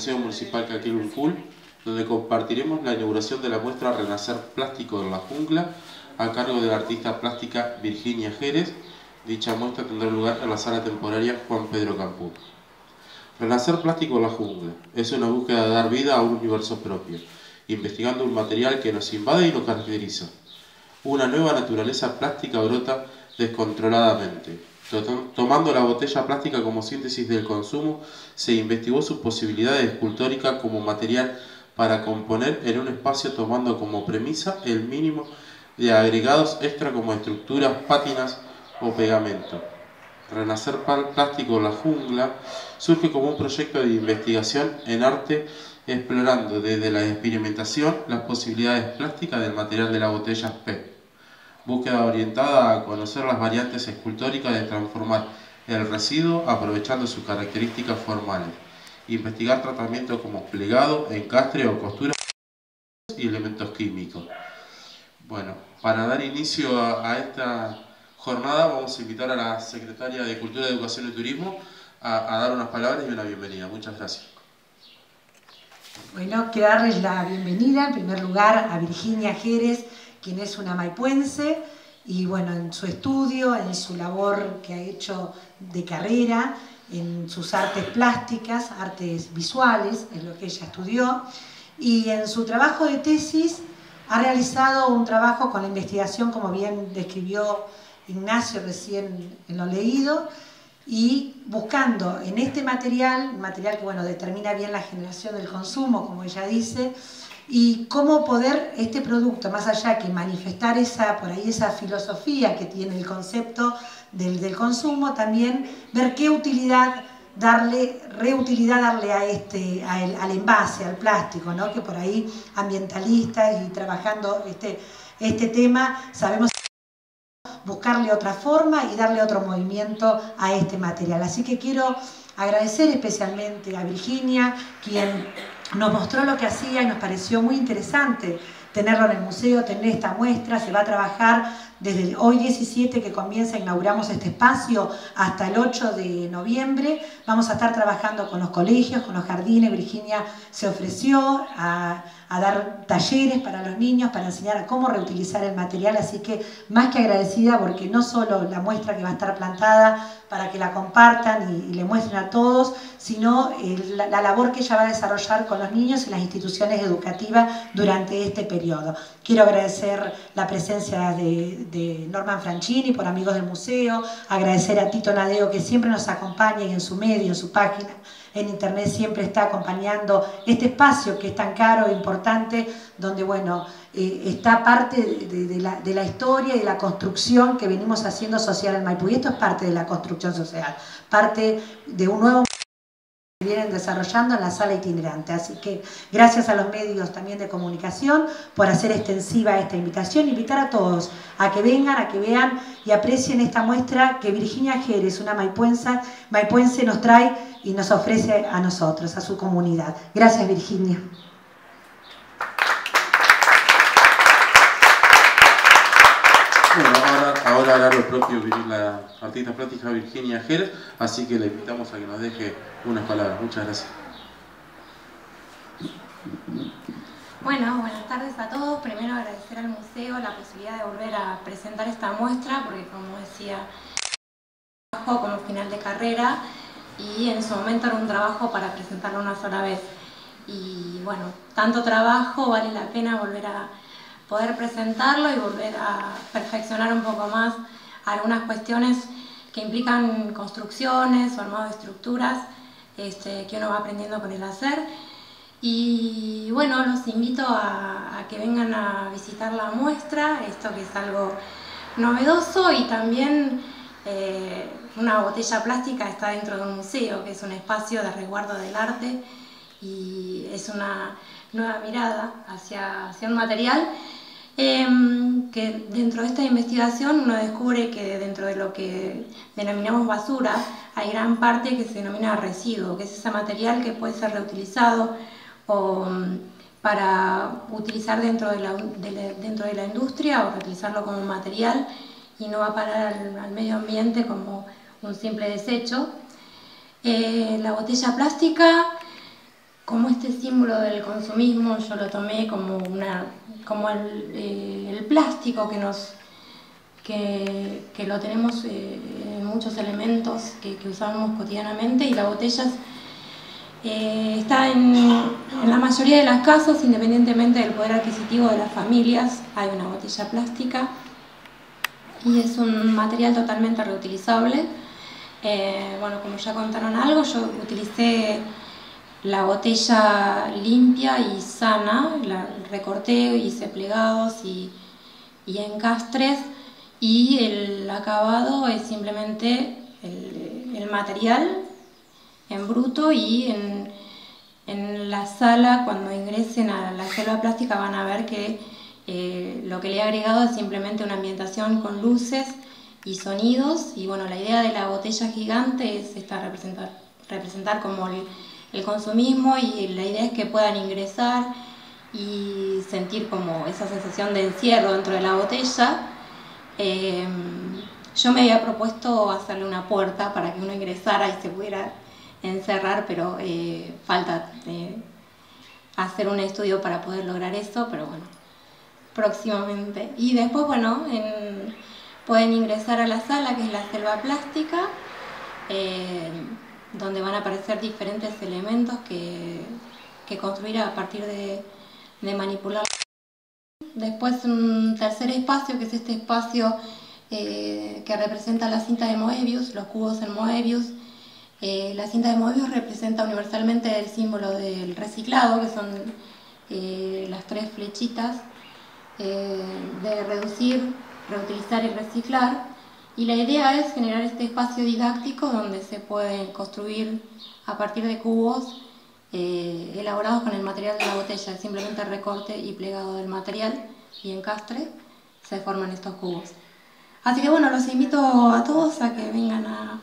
Museo Municipal Caquilulful, donde compartiremos la inauguración de la muestra Renacer Plástico en la Jungla, a cargo de la artista plástica Virginia Jerez. Dicha muestra tendrá lugar en la sala temporaria Juan Pedro Campú. Renacer Plástico en la Jungla es una búsqueda de dar vida a un universo propio, investigando un material que nos invade y nos caracteriza. Una nueva naturaleza plástica brota descontroladamente, Tomando la botella plástica como síntesis del consumo, se investigó sus posibilidades escultóricas como material para componer en un espacio tomando como premisa el mínimo de agregados extra como estructuras, pátinas o pegamento. Renacer Plástico la Jungla surge como un proyecto de investigación en arte explorando desde la experimentación las posibilidades plásticas del material de la botella PET búsqueda orientada a conocer las variantes escultóricas de transformar el residuo aprovechando sus características formales, investigar tratamientos como plegado, encastre o costura y elementos químicos. Bueno, para dar inicio a, esta jornada vamos a invitar a la Secretaria de Cultura, Educación y Turismo a, a dar unas palabras y una bienvenida. Muchas gracias. Bueno, quiero darles la bienvenida en primer lugar a Virginia Jerez, quien es una maipuense y bueno, en su estudio, en su labor que ha hecho de carrera, en sus artes plásticas, artes visuales, es lo que ella estudió, y en su trabajo de tesis ha realizado un trabajo con la investigación, como bien describió Ignacio recién en lo leído, y buscando en este material, material que bueno, determina bien la generación del consumo, como ella dice, y cómo poder este producto, más allá que manifestar esa, por ahí esa filosofía que tiene el concepto del, consumo, también ver qué utilidad darle, reutilidad darle a este, al envase, al plástico, ¿no? que por ahí ambientalistas y trabajando este, este tema sabemos buscarle otra forma y darle otro movimiento a este material. Así que quiero agradecer especialmente a Virginia, quien nos mostró lo que hacía y nos pareció muy interesante tenerlo en el museo, tener esta muestra, se va a trabajar desde hoy 17 que comienza, inauguramos este espacio, hasta el 8 de noviembre. Vamos a estar trabajando con los colegios, con los jardines. Virginia se ofreció a, dar talleres para los niños, para enseñar a cómo reutilizar el material. Así que más que agradecida porque no solo la muestra que va a estar plantada para que la compartan y, le muestren a todos, sino eh, la, labor que ella va a desarrollar con los niños y las instituciones educativas durante este periodo. Quiero agradecer la presencia de Norman Franchini, por Amigos del Museo, agradecer a Tito Nadeo que siempre nos acompaña y en su medio, en su página, en internet siempre está acompañando este espacio que es tan caro e importante, donde bueno, eh, está parte de, la, de, la, historia y de la construcción que venimos haciendo social en Maipú. Y esto es parte de la construcción social, parte de un nuevo vienen desarrollando en la sala itinerante. Así que gracias a los medios también de comunicación por hacer extensiva esta invitación. Invitar a todos a que vengan, a que vean y aprecien esta muestra que Virginia Jerez, una maipuense, maipuense nos trae y nos ofrece a nosotros, a su comunidad. Gracias Virginia. ahora hará lo propio la artista plástica Virginia Jerez, así que le invitamos a que nos deje unas palabras. Muchas gracias. Bueno, buenas tardes a todos. Primero agradecer al museo la posibilidad de volver a presentar esta muestra, porque como decía, trabajo como final de carrera y en su momento era un trabajo para presentarlo una sola vez. Y bueno, tanto trabajo vale la pena volver a poder presentarlo y volver a perfeccionar un poco más algunas cuestiones que implican construcciones o armado de estructuras este, que uno va aprendiendo con el hacer. Y bueno, los invito a, que vengan a visitar la muestra, esto que es algo novedoso y también eh, una botella plástica está dentro de un museo, que es un espacio de resguardo del arte y es una nueva mirada hacia, hacia un material Em, que dentro de esta investigación uno descubre que dentro de lo que denominamos basura hay gran parte que se denomina residuo, que es ese material que puede ser reutilizado o mm, para utilizar dentro de la, dentro de la industria o reutilizarlo como material y no va a parar al, medio ambiente como un simple desecho. Eh, la botella plástica como este símbolo del consumismo yo lo tomé como, una, como el, eh, plástico que nos que, lo tenemos eh, en muchos elementos que, usamos cotidianamente y la botella eh, está en, en, la mayoría de las casas, independientemente del poder adquisitivo de las familias, hay una botella plástica y es un material totalmente reutilizable. bueno, como ya contaron algo, yo utilicé la botella limpia y sana, la recorté, hice plegados y, y encastres. Y el acabado es simplemente el, material en bruto y en, en, la sala cuando ingresen a la selva plástica van a ver que eh, lo que le he agregado es simplemente una ambientación con luces y sonidos. Y bueno, la idea de la botella gigante es esta representar, representar como el, el consumismo y la idea es que puedan ingresar y sentir como esa sensación de encierro dentro de la botella. Em, yo me había propuesto hacerle una puerta para que uno ingresara y se pudiera encerrar, pero eh, falta eh, hacer un estudio para poder lograr eso, pero bueno, próximamente. Y después, bueno, pueden ingresar a la sala, que es la selva plástica. Em, donde van a aparecer diferentes elementos que, construir a partir de, manipular. Después un tercer espacio, que es este espacio eh, que representa la cinta de Moebius, los cubos en Moebius. Eh, la cinta de Moebius representa universalmente el símbolo del reciclado, que son eh, las tres flechitas de reducir, reutilizar y reciclar. Y la idea es generar este espacio didáctico donde se pueden construir a partir de cubos eh, elaborados con el material de la botella, simplemente recorte y plegado del material y encastre se forman estos cubos. Así que bueno, los invito a todos a que vengan a,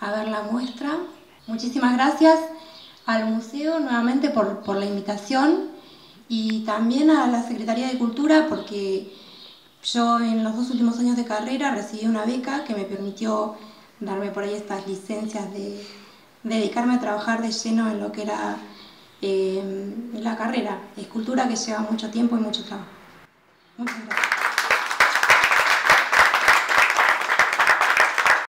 a ver la muestra. Muchísimas gracias al museo nuevamente por, por la invitación y también a la Secretaría de Cultura porque yo en los dos últimos años de carrera recibí una beca que me permitió darme por ahí estas licencias de, dedicarme a trabajar de lleno en lo que era eh, la carrera, escultura que lleva mucho tiempo y mucho trabajo. Muchas gracias.